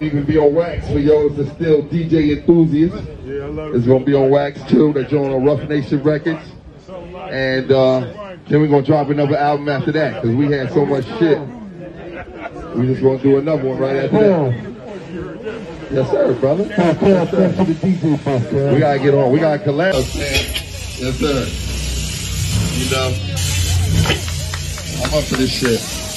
Even be on wax for y'all that's still DJ enthusiasts. Yeah, I love It's gonna be on wax too. They're joining on Rough Nation Records. And uh, then we're gonna drop another album after that because we had so much shit. We just gonna do another one right after that. Yes, sir, brother. Yes, sir. We gotta get on. We gotta collab. Yes, sir. You know, I'm up for this shit.